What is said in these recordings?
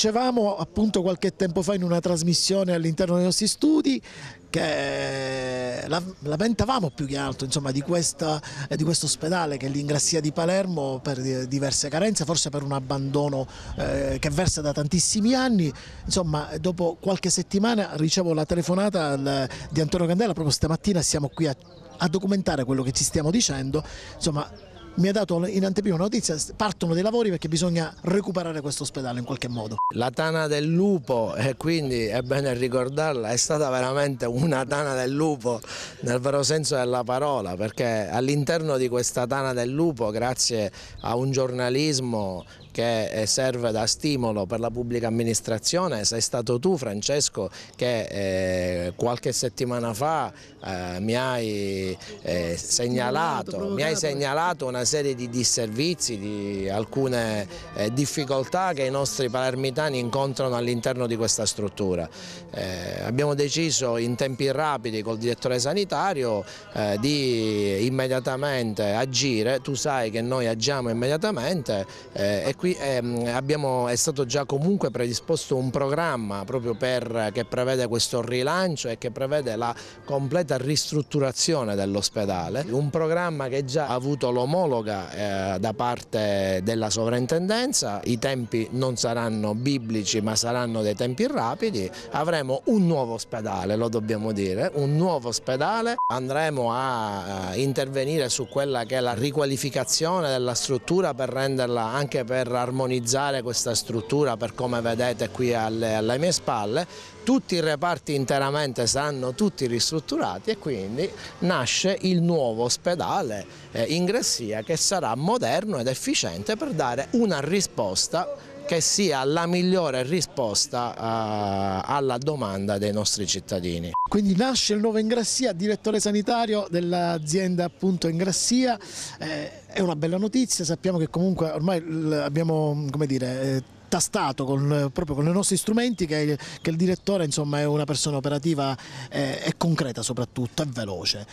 dicevamo appunto qualche tempo fa in una trasmissione all'interno dei nostri studi che lamentavamo più che altro insomma, di, questa, di questo ospedale che è l'Ingrassia di Palermo per diverse carenze, forse per un abbandono eh, che versa da tantissimi anni. Insomma, dopo qualche settimana ricevo la telefonata al, di Antonio Candela, proprio stamattina siamo qui a, a documentare quello che ci stiamo dicendo. Insomma, mi ha dato in anteprima notizia, partono dei lavori perché bisogna recuperare questo ospedale in qualche modo. La tana del lupo, e quindi è bene ricordarla, è stata veramente una tana del lupo nel vero senso della parola, perché all'interno di questa tana del lupo, grazie a un giornalismo che eh, serve da stimolo per la pubblica amministrazione, sei stato tu Francesco che eh, qualche settimana fa eh, mi, hai, eh, segnalato, mi hai segnalato una serie di disservizi, di alcune eh, difficoltà che i nostri palermitani incontrano all'interno di questa struttura. Eh, abbiamo deciso in tempi rapidi col direttore sanitario di immediatamente agire, tu sai che noi agiamo immediatamente e qui ehm, abbiamo, è stato già comunque predisposto un programma proprio per, che prevede questo rilancio e che prevede la completa ristrutturazione dell'ospedale, un programma che già ha avuto l'omologa eh, da parte della sovrintendenza, i tempi non saranno biblici ma saranno dei tempi rapidi, avremo un nuovo ospedale, lo dobbiamo dire, un nuovo ospedale, andremo a eh, intervenire su quella che è la riqualificazione della struttura per renderla anche per armonizzare questa struttura per come vedete qui alle, alle mie spalle, tutti i reparti interamente saranno tutti ristrutturati e quindi nasce il nuovo ospedale eh, in Gressia che sarà moderno ed efficiente per dare una risposta che sia la migliore risposta uh, alla domanda dei nostri cittadini. Quindi nasce il nuovo Ingrassia, direttore sanitario dell'azienda appunto Ingrassia, eh, è una bella notizia, sappiamo che comunque ormai abbiamo come dire, eh, tastato con, proprio con i nostri strumenti che, che il direttore insomma, è una persona operativa eh, concreta soprattutto, è veloce.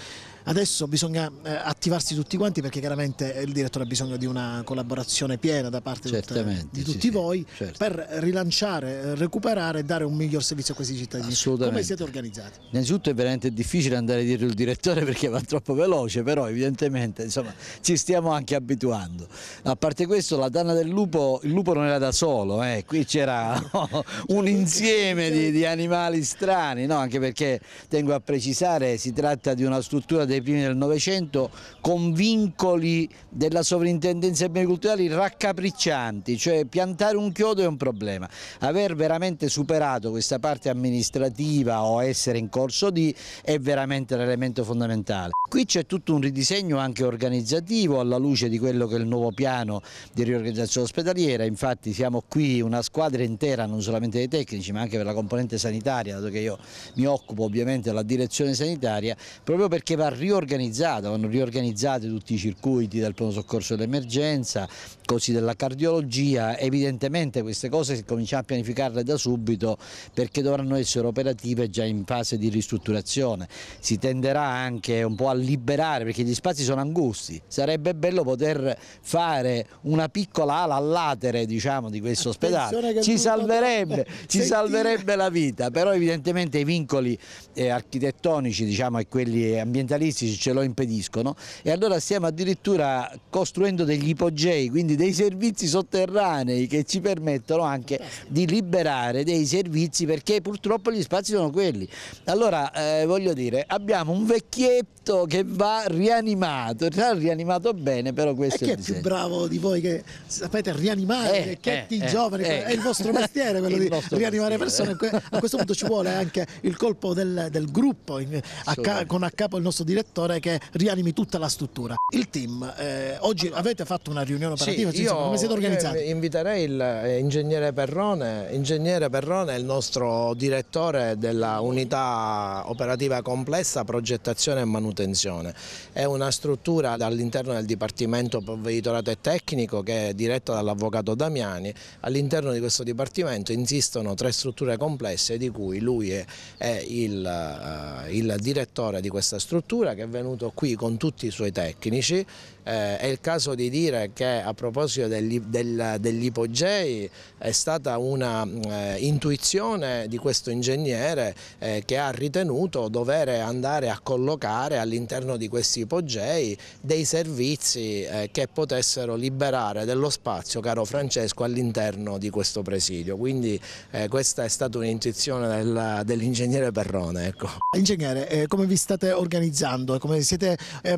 Adesso bisogna eh, attivarsi tutti quanti perché chiaramente il direttore ha bisogno di una collaborazione piena da parte tutte, di tutti sì, voi certo. per rilanciare, recuperare e dare un miglior servizio a questi cittadini. Come siete organizzati? Innanzitutto è veramente difficile andare dietro il direttore perché va troppo veloce, però evidentemente insomma, ci stiamo anche abituando. A parte questo la tana del lupo, il lupo non era da solo, eh. qui c'era un insieme di, di animali strani, no? anche perché tengo a precisare si tratta di una struttura dei dei primi del Novecento con vincoli della sovrintendenza ai beni culturali raccapriccianti, cioè piantare un chiodo è un problema. Aver veramente superato questa parte amministrativa o essere in corso di è veramente l'elemento fondamentale. Qui c'è tutto un ridisegno anche organizzativo alla luce di quello che è il nuovo piano di riorganizzazione ospedaliera, infatti siamo qui una squadra intera non solamente dei tecnici ma anche per la componente sanitaria, dato che io mi occupo ovviamente della direzione sanitaria, proprio perché va riorganizzata, vanno riorganizzati tutti i circuiti del pronto soccorso dell'emergenza, così della cardiologia, evidentemente queste cose cominciamo a pianificarle da subito perché dovranno essere operative già in fase di ristrutturazione, si tenderà anche un po' a liberare perché gli spazi sono angusti, sarebbe bello poter fare una piccola ala all'atere diciamo, di questo ospedale, ci salverebbe, ci salverebbe, la vita, però evidentemente i vincoli eh, architettonici diciamo, e quelli ambientalistici ce lo impediscono. E allora stiamo addirittura costruendo degli ipogei, quindi dei servizi sotterranei che ci permettono anche di liberare dei servizi perché purtroppo gli spazi sono quelli. Allora eh, voglio dire, abbiamo un vecchietto che va rianimato, rianimato bene, però questo e è chi è più bravo di voi che sapete rianimare eh, vecchietti eh, giovani, eh, è il vostro mestiere quello di rianimare persone, a questo punto ci vuole anche il colpo del, del gruppo in, a, con a capo il nostro direttore che rianimi tutta la struttura. Il team, eh, oggi avete fatto una riunione operativa? Sì, io, come siete organizzati? inviterei l'ingegnere Perrone, ingegnere Perrone è il nostro direttore della unità operativa complessa progettazione e manutenzione. È una struttura all'interno del Dipartimento Provveditorato e Tecnico che è diretta dall'Avvocato Damiani. All'interno di questo Dipartimento insistono tre strutture complesse di cui lui è, è il, uh, il direttore di questa struttura che è venuto qui con tutti i suoi tecnici, eh, è il caso di dire che a proposito dell'ipogei è stata una eh, di questo ingegnere eh, che ha ritenuto dover andare a collocare all'interno di questi ipogei dei servizi eh, che potessero liberare dello spazio, caro Francesco, all'interno di questo presidio. Quindi eh, questa è stata un'intuizione del, dell'ingegnere Perrone. Ecco. Ingegnere, eh, come vi state organizzando? Come siete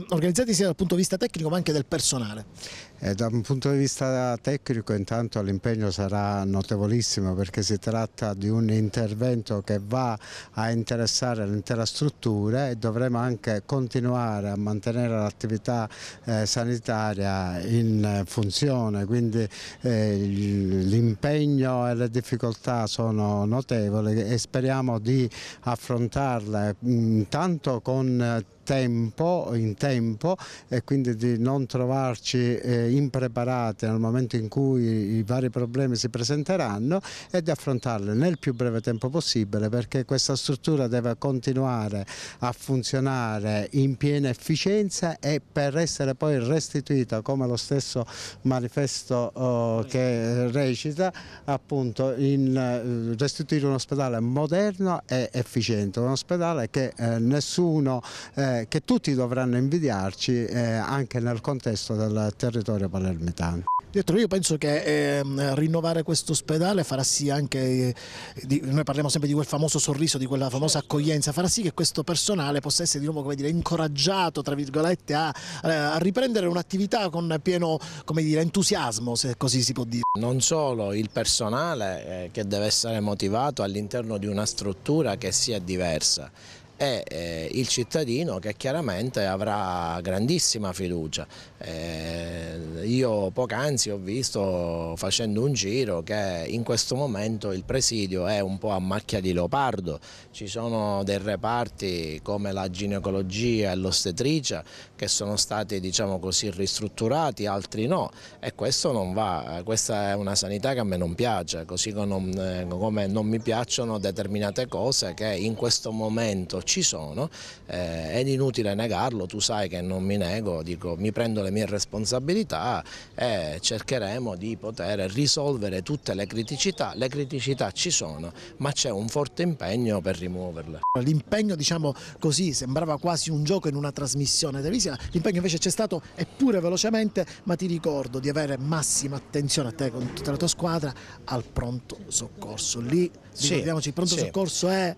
organizzati sia dal punto di vista tecnico ma anche del personale? Eh, da un punto di vista tecnico intanto l'impegno sarà notevolissimo perché si tratta di un intervento che va a interessare l'intera struttura e dovremo anche continuare a mantenere l'attività eh, sanitaria in funzione, quindi eh, l'impegno e le difficoltà sono notevoli e speriamo di affrontarle intanto con tempo, in tempo e quindi di non trovarci eh, impreparati nel momento in cui i vari problemi si presenteranno e di affrontarli nel più breve tempo possibile perché questa struttura deve continuare a funzionare in piena efficienza e per essere poi restituita come lo stesso manifesto oh, che recita appunto in eh, restituire un ospedale moderno e efficiente, un ospedale che eh, nessuno eh, che tutti dovranno invidiarci anche nel contesto del territorio palermitano. Direttore, io penso che eh, rinnovare questo ospedale farà sì anche, eh, di, noi parliamo sempre di quel famoso sorriso, di quella famosa accoglienza, farà sì che questo personale possa essere di nuovo come dire, incoraggiato tra virgolette, a, a riprendere un'attività con pieno come dire, entusiasmo, se così si può dire. Non solo il personale eh, che deve essere motivato all'interno di una struttura che sia diversa, è eh, il cittadino che chiaramente avrà grandissima fiducia. Eh, io poc'anzi ho visto facendo un giro che in questo momento il presidio è un po' a macchia di leopardo, ci sono dei reparti come la ginecologia e l'ostetricia che sono stati diciamo così ristrutturati, altri no e questo non va, questa è una sanità che a me non piace, così come non, eh, come non mi piacciono determinate cose che in questo momento ci sono, eh, è inutile negarlo, tu sai che non mi nego, dico, mi prendo le mie responsabilità e cercheremo di poter risolvere tutte le criticità, le criticità ci sono ma c'è un forte impegno per rimuoverle. L'impegno diciamo così sembrava quasi un gioco in una trasmissione televisiva, l'impegno invece c'è stato eppure velocemente ma ti ricordo di avere massima attenzione a te con tutta la tua squadra al pronto soccorso, lì ricordiamoci il pronto sì. soccorso è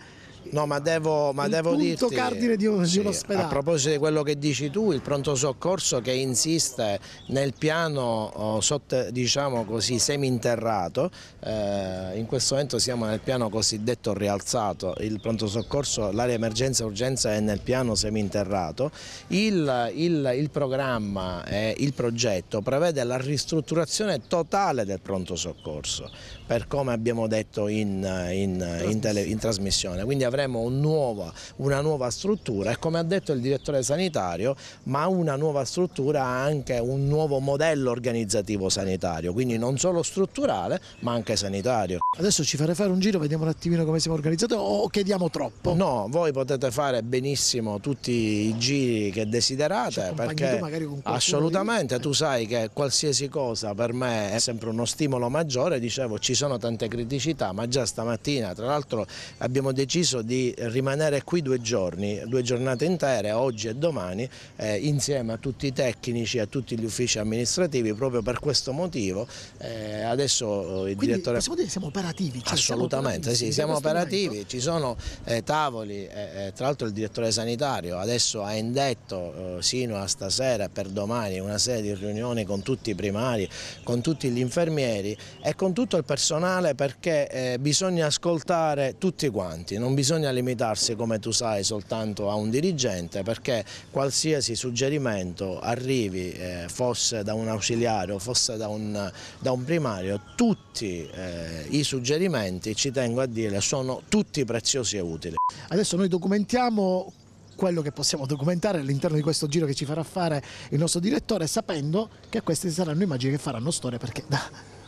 No, ma devo, ma il devo punto dirti... cardine di, un, sì, di uno ospedale. A proposito di quello che dici tu, il pronto soccorso che insiste nel piano oh, sotto, diciamo così, seminterrato, eh, in questo momento siamo nel piano cosiddetto rialzato, il pronto soccorso, l'area emergenza e urgenza è nel piano seminterrato, il, il, il programma e il progetto prevede la ristrutturazione totale del pronto soccorso, per come abbiamo detto in, in, in, tele, in trasmissione. Quindi avremo un nuova, una nuova struttura e come ha detto il direttore sanitario, ma una nuova struttura ha anche un nuovo modello organizzativo sanitario, quindi non solo strutturale ma anche sanitario. Adesso ci farei fare un giro, vediamo un attimino come siamo organizzati o chiediamo troppo? No, voi potete fare benissimo tutti i giri che desiderate perché assolutamente tu sai che qualsiasi cosa per me è sempre uno stimolo maggiore, dicevo ci sono tante criticità ma già stamattina tra l'altro abbiamo deciso di rimanere qui due giorni, due giornate intere, oggi e domani, eh, insieme a tutti i tecnici e a tutti gli uffici amministrativi, proprio per questo motivo. Eh, adesso il Quindi direttore... possiamo dire che siamo operativi? Cioè Assolutamente, siamo sì, siamo operativi, ci sono eh, tavoli, eh, eh, tra l'altro il direttore sanitario adesso ha indetto eh, sino a stasera per domani una serie di riunioni con tutti i primari, con tutti gli infermieri e con tutto il personale perché bisogna ascoltare tutti quanti, non bisogna bisogna limitarsi come tu sai soltanto a un dirigente perché qualsiasi suggerimento arrivi eh, fosse da un ausiliario, fosse da un, da un primario, tutti eh, i suggerimenti ci tengo a dire sono tutti preziosi e utili. Adesso noi documentiamo quello che possiamo documentare all'interno di questo giro che ci farà fare il nostro direttore sapendo che queste saranno immagini che faranno storia perché da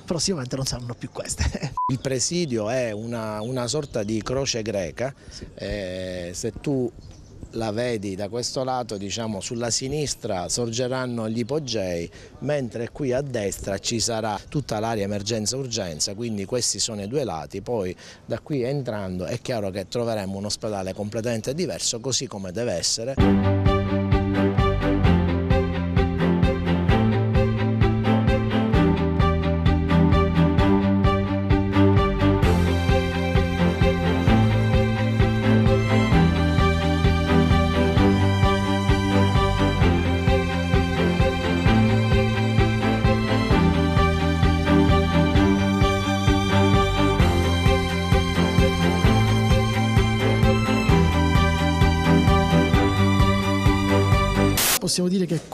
prossimamente non saranno più queste. Il presidio è una, una sorta di croce greca, sì. eh, se tu la vedi da questo lato, diciamo sulla sinistra sorgeranno gli ipogei, mentre qui a destra ci sarà tutta l'area emergenza-urgenza, quindi questi sono i due lati, poi da qui entrando è chiaro che troveremo un ospedale completamente diverso, così come deve essere.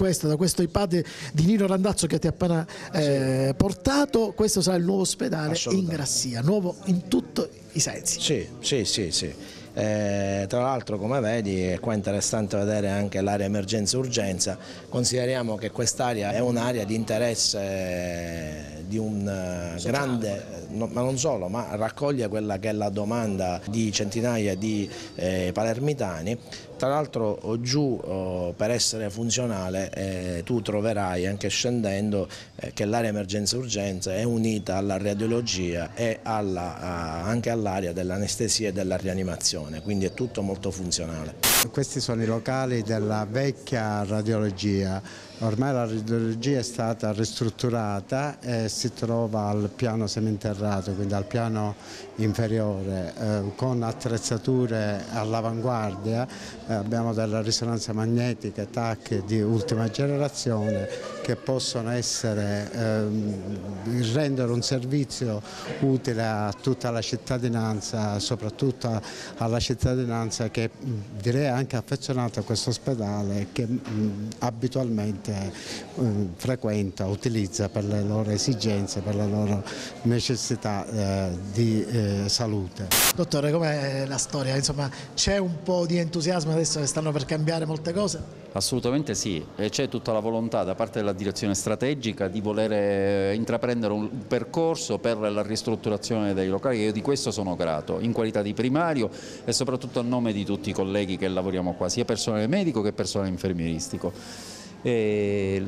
Questo, da questo iPad di Nino Randazzo che ti ha appena eh, portato, questo sarà il nuovo ospedale in Grassia, nuovo in tutti i sensi. Sì, sì, sì, sì. Eh, tra l'altro come vedi è qua interessante vedere anche l'area emergenza-urgenza, consideriamo che quest'area è un'area di interesse di un eh, grande, no, ma non solo, ma raccoglie quella che è la domanda di centinaia di eh, palermitani tra l'altro giù per essere funzionale eh, tu troverai anche scendendo eh, che l'area emergenza-urgenza è unita alla radiologia e alla, a, anche all'area dell'anestesia e della rianimazione, quindi è tutto molto funzionale. Questi sono i locali della vecchia radiologia Ormai la radiologia è stata ristrutturata e si trova al piano seminterrato, quindi al piano inferiore, eh, con attrezzature all'avanguardia, eh, abbiamo delle risonanze magnetiche, TAC di ultima generazione che possono essere, eh, rendere un servizio utile a tutta la cittadinanza, soprattutto alla cittadinanza che direi anche affezionata a questo ospedale che mh, abitualmente che eh, frequenta, utilizza per le loro esigenze, per le loro necessità eh, di eh, salute. Dottore, com'è la storia? c'è un po' di entusiasmo adesso che stanno per cambiare molte cose? Assolutamente sì, c'è tutta la volontà da parte della direzione strategica di voler eh, intraprendere un percorso per la ristrutturazione dei locali e io di questo sono grato, in qualità di primario e soprattutto a nome di tutti i colleghi che lavoriamo qua, sia personale medico che personale infermieristico. E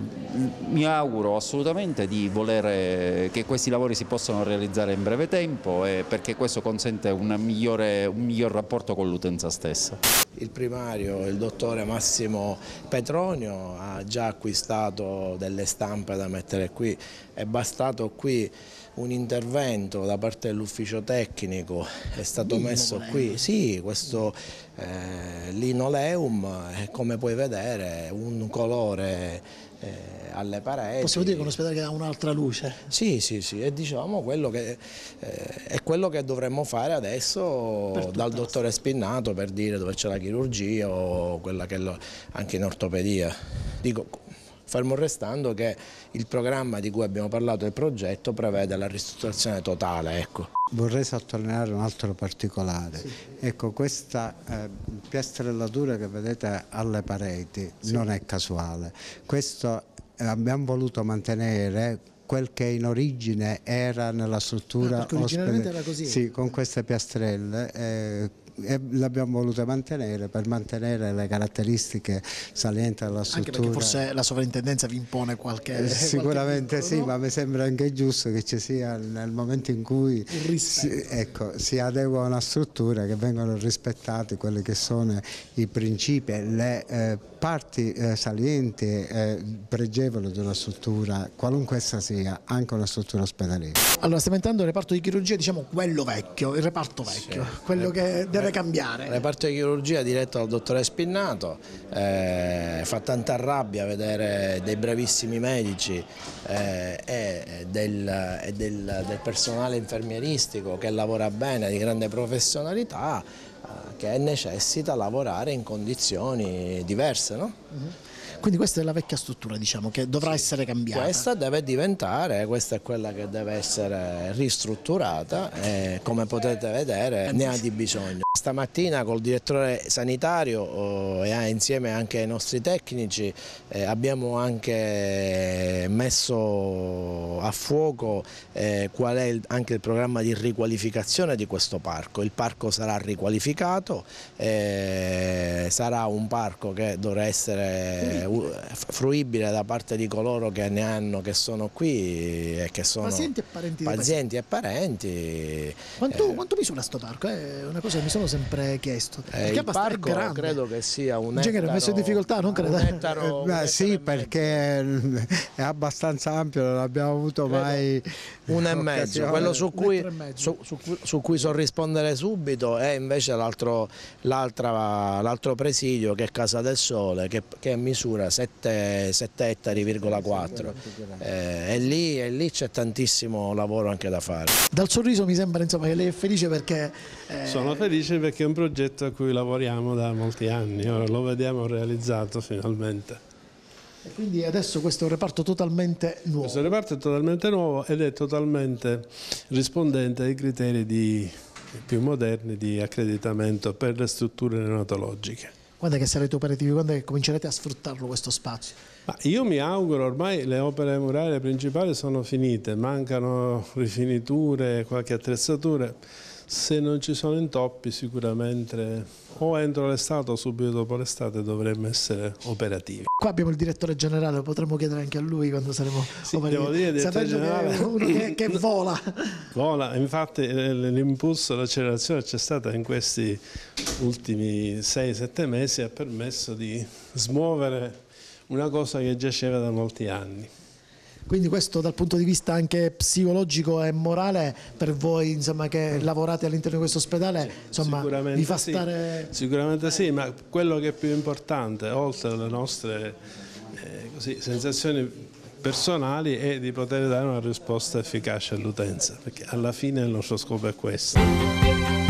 mi auguro assolutamente di volere che questi lavori si possano realizzare in breve tempo perché questo consente migliore, un miglior rapporto con l'utenza stessa. Il primario, il dottore Massimo Petronio, ha già acquistato delle stampe da mettere qui, è bastato qui un intervento da parte dell'ufficio tecnico, è stato Lino messo Moleum. qui, sì, questo eh, linoleum, come puoi vedere, un colore eh, alle pareti. Possiamo dire che è un ospedale che ha un'altra luce? Sì, sì, sì, e diciamo quello che, eh, è quello che dovremmo fare adesso dal dottore Spinnato per dire dove c'è la chirurgia o quella che lo, anche in ortopedia. Dico, fermo restando che il programma di cui abbiamo parlato, il progetto, prevede la ristrutturazione totale. Ecco. Vorrei sottolineare un altro particolare, sì. ecco questa eh, piastrellatura che vedete alle pareti sì. non è casuale, questo eh, abbiamo voluto mantenere quel che in origine era nella struttura ah, originalmente era così? Sì, con queste piastrelle eh, l'abbiamo voluta mantenere per mantenere le caratteristiche salienti della struttura. Anche perché forse la sovrintendenza vi impone qualche... Eh, sicuramente qualche sì, no? ma mi sembra anche giusto che ci sia nel momento in cui si, ecco, si, adegua una struttura che vengano rispettati quelli che sono i principi e le eh, parti eh, salienti eh, pregevoli di una struttura, qualunque essa sia, anche una struttura ospedaliera. Allora stiamo entrando nel reparto di chirurgia, diciamo quello vecchio, il reparto vecchio, sì. quello che deve cambiare. Il reparto di chirurgia diretto dal dottore Spinnato, eh, fa tanta rabbia vedere dei bravissimi medici eh, e, del, e del, del, personale infermieristico che lavora bene, di grande professionalità, eh, che necessita lavorare in condizioni diverse. No? -huh. Quindi questa è la vecchia struttura diciamo, che dovrà sì. essere cambiata. Questa deve diventare, questa è quella che deve essere ristrutturata e come potete vedere ne ha di bisogno. Stamattina col direttore sanitario oh, e insieme anche ai nostri tecnici eh, abbiamo anche messo a fuoco eh, qual è anche il programma di riqualificazione di questo parco. Il parco sarà riqualificato, eh, sarà un parco che dovrà essere fruibile da parte di coloro che ne hanno, che sono qui e che sono pazienti e parenti. Pazienti e parenti. Quanto, eh, quanto misura sto parco? È una cosa che mi sono sempre chiesto. Eh, il parco grande. credo che sia un ettaro. Genere messo in difficoltà, non credo. Un ettaro, Beh, sì, perché è abbastanza ampio, non abbiamo avuto credo mai uno e mezzo. Quello su cui, su, su, su cui, so rispondere subito è invece l'altro presidio che è Casa del Sole che, che misura 7, 7 ettari,4 eh, e lì, lì c'è tantissimo lavoro anche da fare. Dal sorriso mi sembra insomma, che lei è felice perché... Eh... Sono felice perché è un progetto a cui lavoriamo da molti anni, ora lo vediamo realizzato finalmente. E quindi adesso questo è un reparto totalmente nuovo. Questo reparto è totalmente nuovo ed è totalmente rispondente ai criteri di, più moderni di accreditamento per le strutture neonatologiche. Quando è che sarete operativi? Quando è che comincerete a sfruttarlo questo spazio? Ma io mi auguro, ormai le opere murarie principali sono finite, mancano rifiniture, qualche attrezzatura se non ci sono intoppi sicuramente o entro l'estate o subito dopo l'estate dovremmo essere operativi. Qua abbiamo il direttore generale, lo potremmo chiedere anche a lui quando saremo sì, operativi. Devo dire, direttore generale... Che uno che, che vola. Vola, infatti l'impulso, l'accelerazione c'è stata in questi ultimi 6-7 mesi e ha permesso di smuovere una cosa che giaceva da molti anni. Quindi questo dal punto di vista anche psicologico e morale per voi insomma, che lavorate all'interno di questo ospedale insomma, vi fa sì. stare... Sicuramente sì, ma quello che è più importante, oltre alle nostre eh, così, sensazioni personali, è di poter dare una risposta efficace all'utenza, perché alla fine il nostro scopo è questo.